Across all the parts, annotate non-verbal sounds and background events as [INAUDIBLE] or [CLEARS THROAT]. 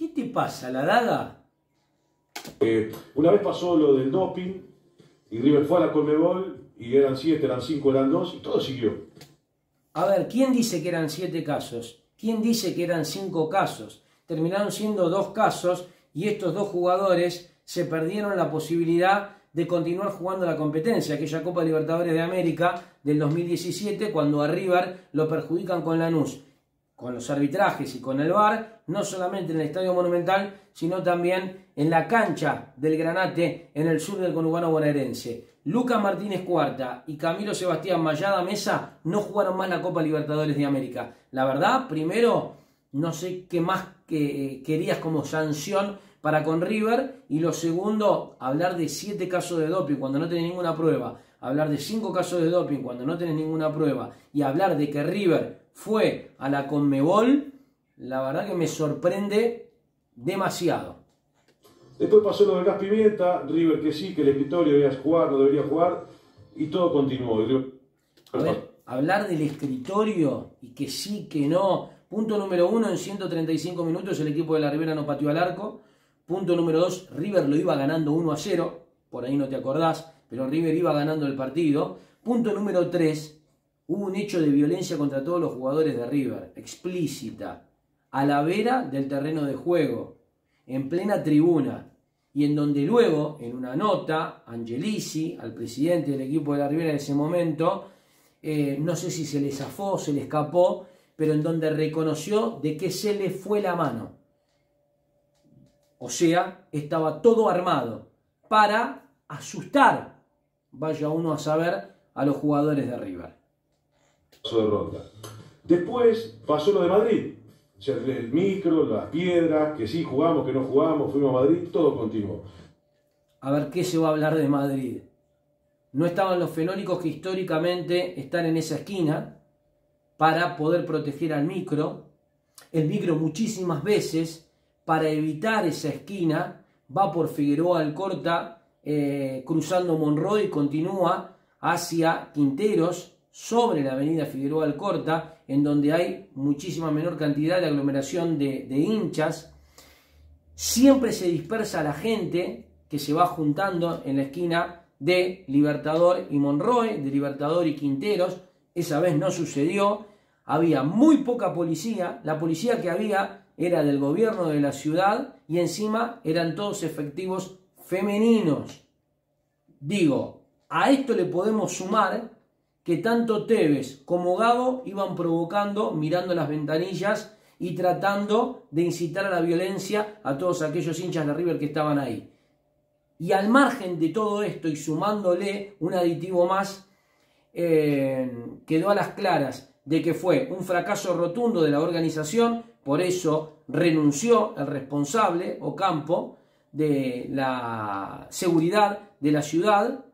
¿Qué te pasa, la daga? Eh, una vez pasó lo del doping y River fue a la Colmebol y eran siete, eran cinco, eran dos y todo siguió. A ver, ¿quién dice que eran siete casos? ¿Quién dice que eran cinco casos? Terminaron siendo dos casos y estos dos jugadores se perdieron la posibilidad de continuar jugando la competencia, aquella Copa Libertadores de América del 2017, cuando a River lo perjudican con Lanús, con los arbitrajes y con el VAR, no solamente en el Estadio Monumental, sino también en la cancha del Granate en el sur del conurbano bonaerense. Lucas Martínez Cuarta y Camilo Sebastián Mayada Mesa no jugaron más la Copa Libertadores de América. La verdad, primero, no sé qué más que querías como sanción para con River. Y lo segundo, hablar de siete casos de doping cuando no tenés ninguna prueba. Hablar de cinco casos de doping cuando no tenés ninguna prueba. Y hablar de que River fue a la Conmebol, la verdad que me sorprende demasiado. Después pasó lo del gas pimienta, River que sí, que el escritorio debía jugar, no debería jugar, y todo continuó. A ver, hablar del escritorio y que sí, que no. Punto número uno, en 135 minutos el equipo de la Rivera no pateó al arco. Punto número 2, River lo iba ganando 1 a 0, por ahí no te acordás, pero River iba ganando el partido. Punto número 3, hubo un hecho de violencia contra todos los jugadores de River, explícita, a la vera del terreno de juego, en plena tribuna, y en donde luego, en una nota, Angelici, al presidente del equipo de la Rivera en ese momento, eh, no sé si se le zafó, se le escapó, pero en donde reconoció de que se le fue la mano o sea, estaba todo armado para asustar, vaya uno a saber, a los jugadores de River. De ronda. Después pasó lo de Madrid. El micro, las piedras, que sí jugamos, que no jugamos, fuimos a Madrid, todo continuó. A ver, ¿qué se va a hablar de Madrid? No estaban los fenólicos que históricamente están en esa esquina para poder proteger al micro. El micro muchísimas veces para evitar esa esquina, va por Figueroa Alcorta, eh, cruzando Monroy, continúa hacia Quinteros, sobre la avenida Figueroa Alcorta, en donde hay muchísima menor cantidad de aglomeración de, de hinchas. Siempre se dispersa la gente que se va juntando en la esquina de Libertador y Monroy, de Libertador y Quinteros. Esa vez no sucedió. Había muy poca policía. La policía que había era del gobierno de la ciudad y encima eran todos efectivos femeninos. Digo, a esto le podemos sumar que tanto Tevez como Gago iban provocando, mirando las ventanillas y tratando de incitar a la violencia a todos aquellos hinchas de River que estaban ahí. Y al margen de todo esto y sumándole un aditivo más, eh, quedó a las claras de que fue un fracaso rotundo de la organización por eso renunció el responsable o campo de la seguridad de la ciudad.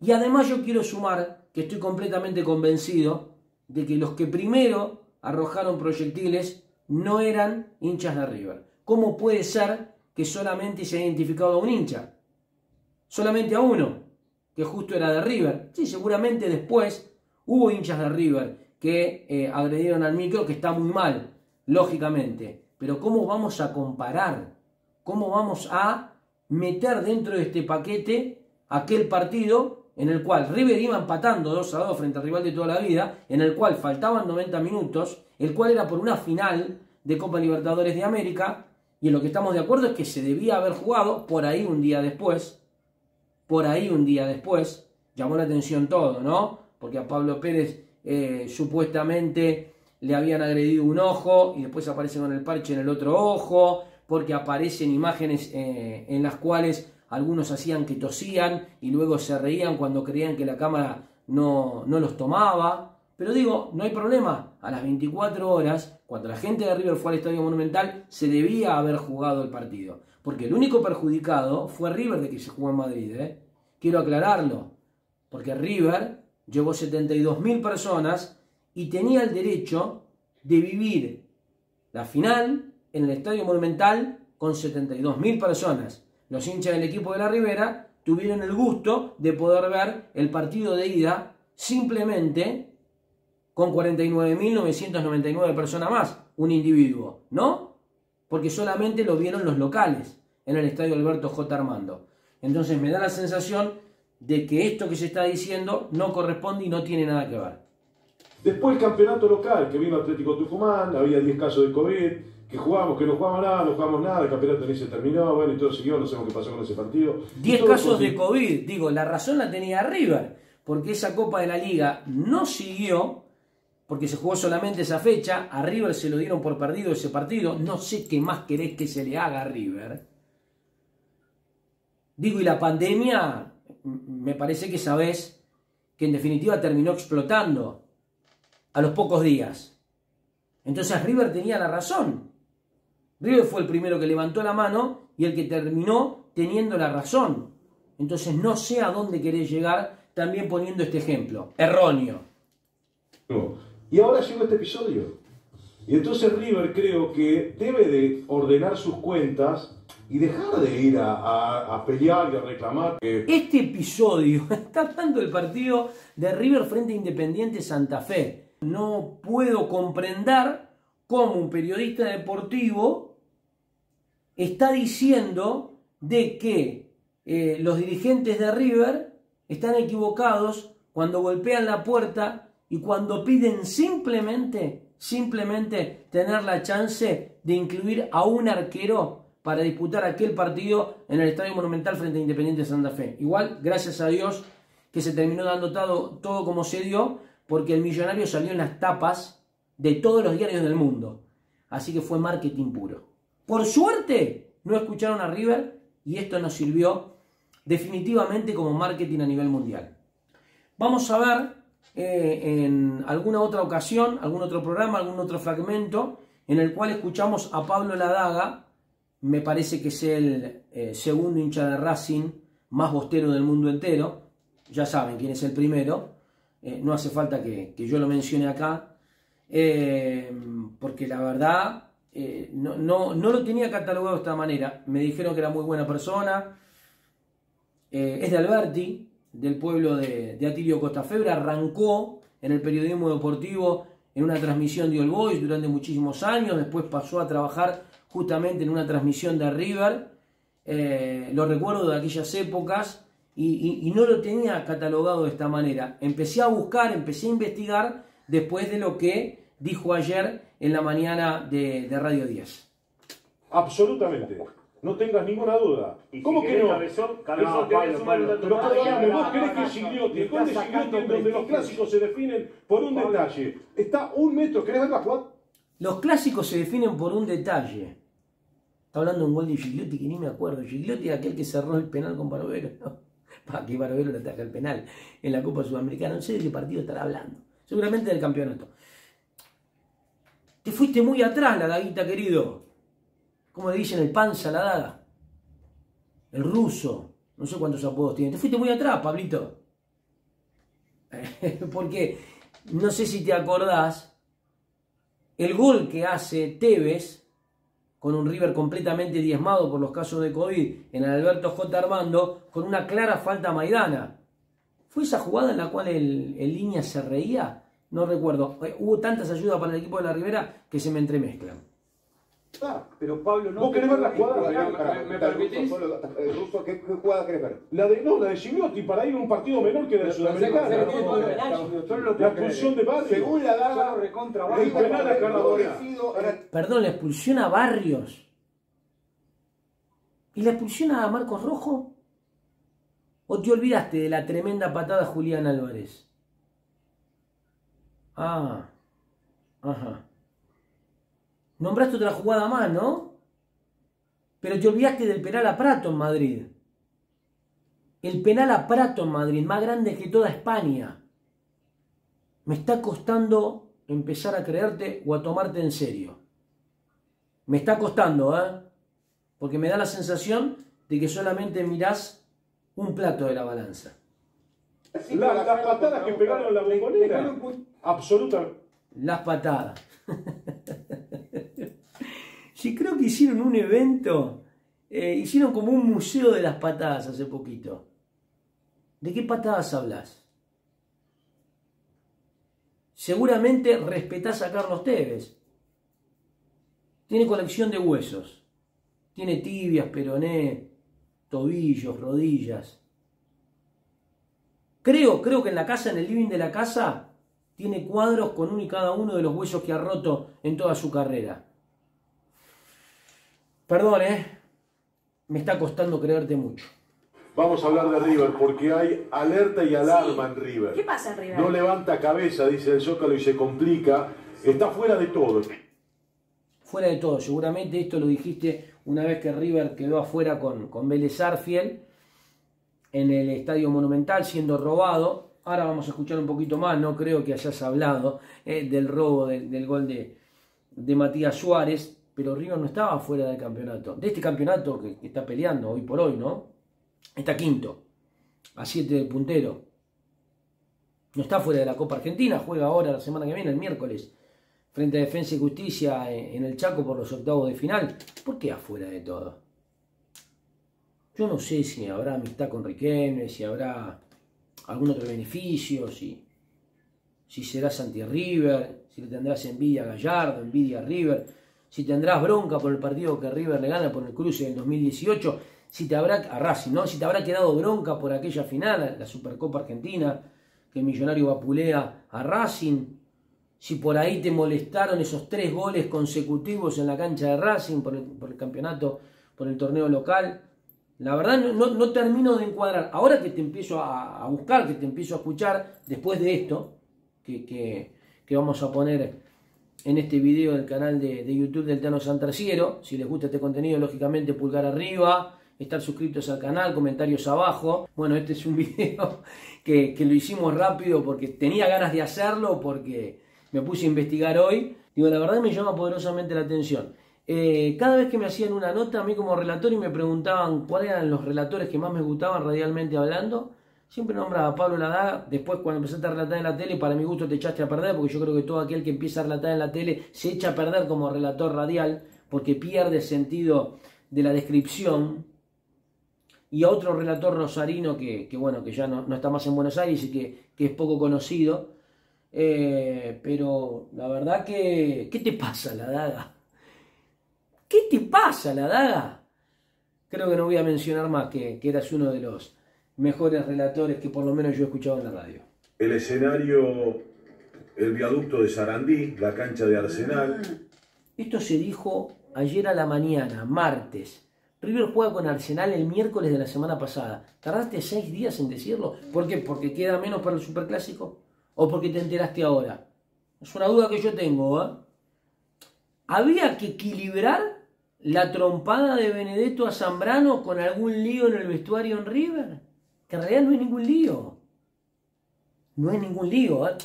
Y además yo quiero sumar que estoy completamente convencido de que los que primero arrojaron proyectiles no eran hinchas de River. ¿Cómo puede ser que solamente se haya identificado a un hincha? Solamente a uno, que justo era de River. Sí, seguramente después hubo hinchas de River que eh, agredieron al micro, que está muy mal lógicamente. Pero ¿cómo vamos a comparar? ¿Cómo vamos a meter dentro de este paquete aquel partido en el cual River iba empatando 2 a 2 frente al rival de toda la vida, en el cual faltaban 90 minutos, el cual era por una final de Copa Libertadores de América, y en lo que estamos de acuerdo es que se debía haber jugado por ahí un día después, por ahí un día después, llamó la atención todo, ¿no? Porque a Pablo Pérez eh, supuestamente le habían agredido un ojo y después aparece con el parche en el otro ojo, porque aparecen imágenes eh, en las cuales algunos hacían que tosían y luego se reían cuando creían que la cámara no, no los tomaba. Pero digo, no hay problema, a las 24 horas, cuando la gente de River fue al Estadio Monumental, se debía haber jugado el partido. Porque el único perjudicado fue River de que se jugó en Madrid. ¿eh? Quiero aclararlo, porque River llevó 72.000 personas y tenía el derecho de vivir la final en el Estadio Monumental con 72.000 personas. Los hinchas del equipo de la Ribera tuvieron el gusto de poder ver el partido de ida simplemente con 49.999 personas más, un individuo, ¿no? porque solamente lo vieron los locales en el estadio Alberto J. Armando. Entonces me da la sensación de que esto que se está diciendo no corresponde y no tiene nada que ver. Después el campeonato local, que vino Atlético Tucumán, había 10 casos de COVID, que jugamos, que no jugamos nada, no jugamos nada, el campeonato ni se terminó, bueno, y todo siguió, no sabemos qué pasó con ese partido. 10 casos de COVID, digo, la razón la tenía River, porque esa Copa de la Liga no siguió, porque se jugó solamente esa fecha, a River se lo dieron por perdido ese partido, no sé qué más querés que se le haga a River. Digo, y la pandemia, me parece que sabés que en definitiva terminó explotando a los pocos días. Entonces River tenía la razón. River fue el primero que levantó la mano y el que terminó teniendo la razón. Entonces no sé a dónde querés llegar también poniendo este ejemplo. Erróneo. Y ahora llegó este episodio. Y entonces River creo que debe de ordenar sus cuentas y dejar de ir a, pelear y a reclamar. Este episodio [LAUGHS] está hablando del partido de River frente a Independiente Santa Fe. No puedo comprender cómo un periodista deportivo está diciendo de que eh, los dirigentes de River están equivocados cuando golpean la puerta y cuando piden simplemente, simplemente tener la chance de incluir a un arquero para disputar aquel partido en el Estadio Monumental frente a Independiente Santa Fe. Igual, gracias a Dios, que se terminó dando todo, todo como se dio, porque el millonario salió en las tapas de todos los diarios del mundo. Así que fue marketing puro. Por suerte, no escucharon a River y esto nos sirvió definitivamente como marketing a nivel mundial. Vamos a ver eh, en alguna otra ocasión, algún otro programa, algún otro fragmento en el cual escuchamos a Pablo Ladaga me parece que es el eh, segundo hincha de Racing más bostero del mundo entero. Ya saben quién es el primero. Eh, no hace falta que, yo lo mencione acá. Eh, porque la verdad no, no, lo tenía catalogado de esta manera. Me dijeron que era muy buena persona. es de Alberti, del pueblo de, Atilio Costafebre. Arrancó en el periodismo deportivo en una transmisión de All Boys durante muchísimos años. Después pasó a trabajar justamente en una transmisión de River, eh, lo recuerdo de aquellas épocas y, no lo tenía catalogado de esta manera. Empecé a buscar, empecé a investigar después de lo que dijo ayer en la mañana de, Radio 10. Absolutamente. No tengas ninguna duda. ¿Cómo que no? Cabezón, cabezón, no, Pero perdóname, vos crees que Gigliotti, el gol de Gigliotti en donde los clásicos se definen por un detalle, está un metro, ¿querés ver la jugada? Los clásicos se definen por un detalle. Está hablando de un gol de Gigliotti que ni me acuerdo. Gigliotti era aquel que cerró el penal con Barovero. [LAUGHS] ¿Para qué Barovero le ataca el penal en la Copa Sudamericana? No sé de qué partido estará hablando. Seguramente del campeonato. Te fuiste muy atrás, la daguita querido. ¿Cómo le dicen el panza, la daga? El ruso. No sé cuántos apodos tiene. Te fuiste muy atrás, Pablito. [LAUGHS] Porque no sé si te acordás el gol que hace Tevez con un River completamente diezmado por los casos de COVID en Alberto J. Armando, con una clara falta maidana. ¿Fue esa jugada en la cual el, el línea se reía? No recuerdo. Eh, hubo tantas ayudas para el equipo de la Rivera que se me entremezclan. Ah, pero Pablo no. ¿Vos querés ver la jugada? ¿Me, permitís? Ruso, ¿qué, jugada querés ver? La de, no, la de Gigliotti para ir a un partido menor que la de Sudamericana. La expulsión de Barrios. Según la daga, el penal a Cardona. Perdón, la expulsión a Barrios. ¿Y la expulsión a Marcos Rojo? ¿O te olvidaste de la tremenda patada de Julián Álvarez? Ah, ajá. Nombraste otra jugada más, ¿no? Pero te olvidaste del penal a Prato en Madrid. El penal a Prato en Madrid, más grande que toda España. Me está costando empezar a creerte o a tomarte en serio. Me está costando, ¿eh? Porque me da la sensación de que solamente mirás un plato de la balanza. las patadas que pegaron la bombonera. Absolutamente. Las patadas. Sí, creo que hicieron un evento, eh, hicieron como un museo de las patadas hace poquito. ¿De qué patadas hablas? Seguramente respetás a Carlos Tevez. Tiene colección de huesos. Tiene tibias, peroné, tobillos, rodillas. Creo, creo que en la casa, en el living de la casa, tiene cuadros con uno y cada uno de los huesos que ha roto en toda su carrera. Perdón, ¿eh? Me está costando creerte mucho. Vamos a hablar de River porque hay alerta y alarma en River. ¿Qué pasa en River? No levanta cabeza, dice el Zócalo, y se complica. Está fuera de todo. Fuera de todo. Seguramente esto lo dijiste una vez que River quedó afuera con, con Vélez Arfiel en el Estadio Monumental siendo robado. Ahora vamos a escuchar un poquito más, no creo que hayas hablado eh, del robo del gol de, de, Matías Suárez, pero River no estaba fuera del campeonato. De este campeonato que, está peleando hoy por hoy, ¿no? Está quinto, a siete del puntero. No está fuera de la Copa Argentina, juega ahora la semana que viene, el miércoles, frente a Defensa y Justicia en el Chaco por los octavos de final. ¿Por qué afuera de todo? Yo no sé si habrá amistad con Riquelme, si habrá algún otro beneficio, si, si serás anti-River, si le tendrás envidia a Gallardo, envidia a River, si tendrás bronca por el partido que River le gana por el cruce del 2018, si te habrá, a Racing, ¿no? si te habrá quedado bronca por aquella final, la Supercopa Argentina, que millonario vapulea a Racing, si por ahí te molestaron esos tres goles consecutivos en la cancha de Racing por el, por el campeonato, por el torneo local, la verdad no, termino de encuadrar. Ahora que te empiezo a, buscar, que te empiezo a escuchar, después de esto, que, vamos a poner en este video del canal de, YouTube del Tano Santarciero. Si les gusta este contenido, lógicamente pulgar arriba, estar suscritos al canal, comentarios abajo. Bueno, este es un [LAUGHS] video que, que lo hicimos rápido porque tenía ganas de hacerlo, porque me puse a investigar hoy. Digo, la verdad me llama poderosamente la atención. Eh, cada vez que me hacían una nota a mí como relator y me preguntaban cuáles eran los relatores que más me gustaban radialmente hablando, siempre nombraba a Pablo Ladaga. Después, cuando empezaste a relatar en la tele, para mi gusto te echaste a perder, porque yo creo que todo aquel que empieza a relatar en la tele se echa a perder como relator radial, porque pierde sentido de la descripción. Y a otro relator rosarino que, bueno, que ya no, está más en Buenos Aires y que, es poco conocido. Eh, pero la verdad que, ¿qué te pasa, Ladaga? ¿Qué te pasa, la daga? Creo que no voy a mencionar más que, que eras uno de los mejores relatores que por lo menos yo he escuchado en la radio. El escenario, el viaducto de Sarandí, la cancha de Arsenal. Ah. Esto se dijo ayer a la mañana, martes. River juega con Arsenal el miércoles de la semana pasada. ¿Tardaste seis días en decirlo? ¿Por qué? ¿Porque queda menos para el Superclásico? ¿O porque te enteraste ahora? Es una duda que yo tengo, ¿eh? Había que equilibrar la trompada de Benedetto a Zambrano con algún lío en el vestuario en River. Que en realidad no hay ningún lío. No hay ningún lío. ¿eh?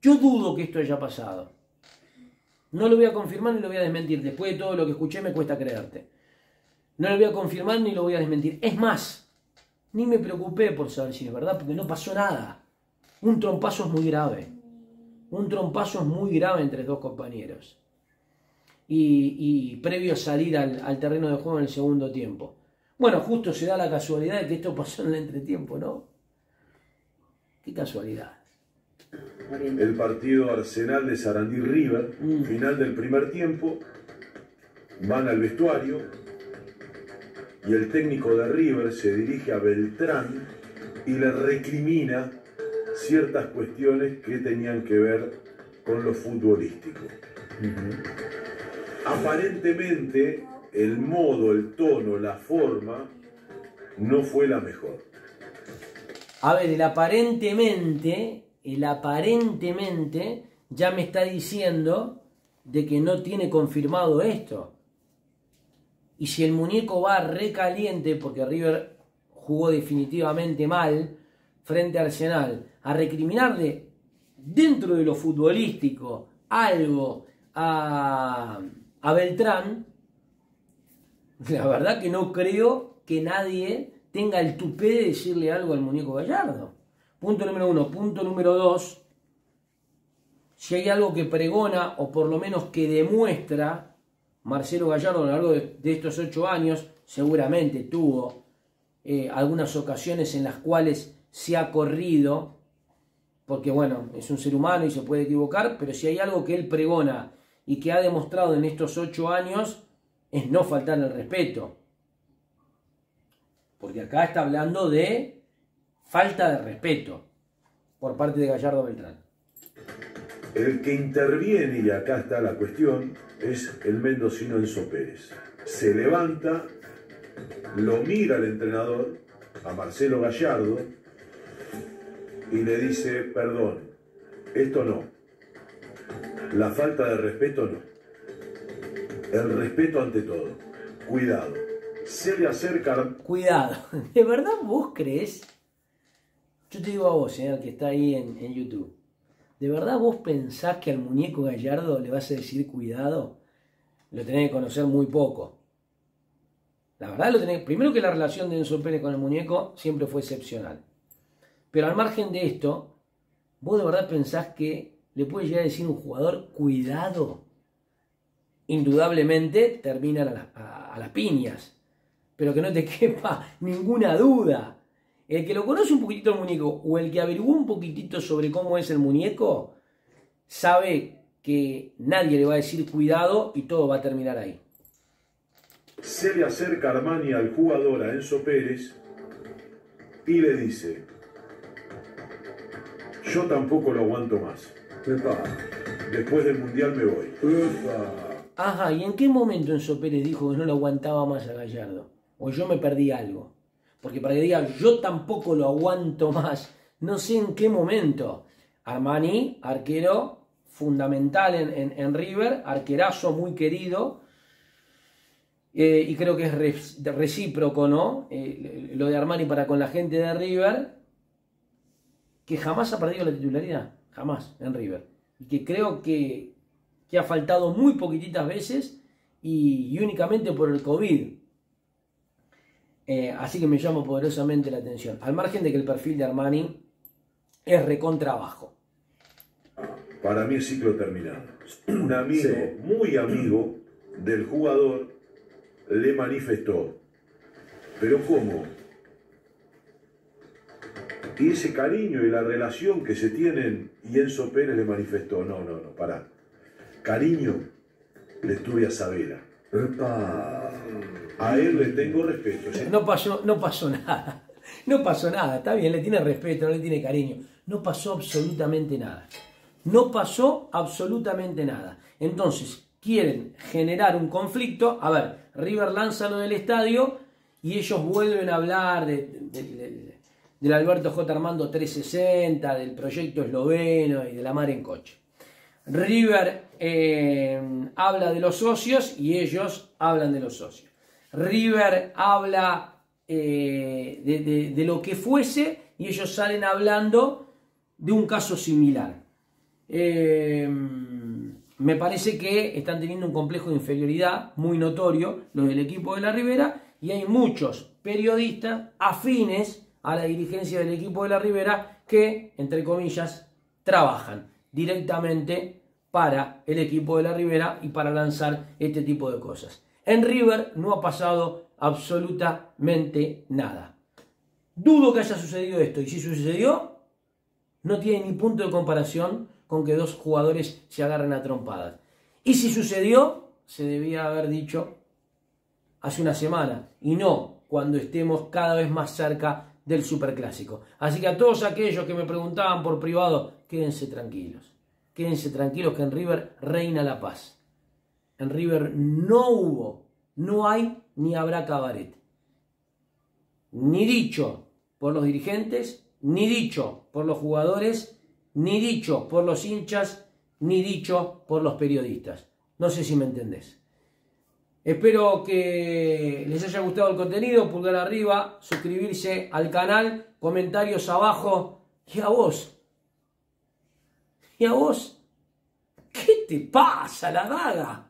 Yo dudo que esto haya pasado. No lo voy a confirmar ni lo voy a desmentir. Después de todo lo que escuché me cuesta creerte. No lo voy a confirmar ni lo voy a desmentir. Es más, ni me preocupé por saber si es verdad, porque no pasó nada. Un trompazo es muy grave. Un trompazo es muy grave entre dos compañeros y, previo a salir al, terreno de juego en el segundo tiempo. Bueno, justo se da la casualidad de que esto pasó en el entretiempo, ¿no? Qué casualidad. El partido Arsenal de Sarandí River, mm. final del primer tiempo, van al vestuario y el técnico de River se dirige a Beltrán y le recrimina ciertas cuestiones que tenían que ver con lo futbolístico. Aparentemente el modo, el tono, la forma no fue la mejor. A ver, el aparentemente, el aparentemente ya me está diciendo de que no tiene confirmado esto. Y si el muñeco va recaliente, porque River jugó definitivamente mal frente a Arsenal, a recriminarle dentro de lo futbolístico algo a Beltrán, la verdad que no creo que nadie tenga el tupé de decirle algo al muñeco Gallardo. Punto número uno. Punto número dos. Si hay algo que pregona o por lo menos que demuestra Marcelo Gallardo a lo largo de, estos ocho años, seguramente tuvo eh, algunas ocasiones en las cuales se ha corrido, porque bueno, es un ser humano y se puede equivocar, pero si hay algo que él pregona y que ha demostrado en estos ocho años es no faltar el respeto. Porque acá está hablando de falta de respeto por parte de Gallardo Beltrán. El que interviene, y acá está la cuestión, es el mendocino Enzo Pérez. Se levanta, lo mira al entrenador, a Marcelo Gallardo, y le dice, perdón, esto no. La falta de respeto no. El respeto ante todo. Cuidado. Se le acerca... Cuidado. [LAUGHS] ¿De verdad vos crees? Yo te digo a vos, señor, que está ahí en YouTube. ¿De verdad vos pensás que al muñeco Gallardo le vas a decir cuidado? Lo tenés que conocer muy poco. La verdad lo tenés. Primero que la relación de Enzo Pérez con el muñeco siempre fue excepcional. Pero al margen de esto, ¿vos de verdad pensás que le puede llegar a decir un jugador cuidado? Indudablemente termina a, a las piñas. Pero que no te [LAUGHS] quepa ninguna duda. El que lo conoce un poquitito el muñeco o el que averiguó un poquitito sobre cómo es el muñeco, sabe que nadie le va a decir cuidado y todo va a terminar ahí. Se le acerca Armani al jugador, a Enzo Pérez, y le dice, yo tampoco lo aguanto más. Después del Mundial me voy. Ajá, ¿y en qué momento Enzo Pérez dijo que no lo aguantaba más a Gallardo? O yo me perdí algo. Porque para que diga yo tampoco lo aguanto más, no sé en qué momento. Armani, arquero fundamental en, River, arquerazo muy querido, eh, y creo que es recíproco, ¿no? Eh, lo de Armani para con la gente de River, que jamás ha perdido la titularidad, jamás en River. Y que creo que, ha faltado muy poquititas veces y, y únicamente por el COVID. Eh, así que me llama poderosamente la atención. Al margen de que el perfil de Armani es recontrabajo. Para mí es ciclo terminado. [CLEARS THROAT] Un amigo, muy amigo del jugador, le manifestó. Pero ¿cómo? Y ese cariño y la relación que se tienen, y Enzo Pérez le manifestó, no, no, no, pará. Cariño le tuve a Sabela. A él le tengo respeto. No pasó, no pasó nada. No pasó nada. Está bien, le tiene respeto, no le tiene cariño. No pasó absolutamente nada. No pasó absolutamente nada. Entonces, quieren generar un conflicto. A ver, River lanza lo del estadio y ellos vuelven a hablar del Alberto J. Armando 360, del proyecto esloveno y de la mar en coche. River eh, habla de los socios y ellos hablan de los socios. River habla eh, de, lo que fuese y ellos salen hablando de un caso similar. Eh, me parece que están teniendo un complejo de inferioridad muy notorio los del equipo de la Ribera y hay muchos periodistas afines a la dirigencia del equipo de la Ribera que, entre comillas, trabajan directamente para el equipo de la Ribera y para lanzar este tipo de cosas. En River no ha pasado absolutamente nada. Dudo que haya sucedido esto. Y si sucedió, no tiene ni punto de comparación con que dos jugadores se agarren a trompadas. Y si sucedió, se debía haber dicho hace una semana y no cuando estemos cada vez más cerca del superclásico. Así que a todos aquellos que me preguntaban por privado, quédense tranquilos. Quédense tranquilos que en River reina la paz en River no hubo, no hay ni habrá cabaret. Ni dicho por los dirigentes, ni dicho por los jugadores, ni dicho por los hinchas, ni dicho por los periodistas. No sé si me entendés. Espero que les haya gustado el contenido, pulgar arriba, suscribirse al canal, comentarios abajo. Y a vos, y a vos, ¿qué te pasa, la daga?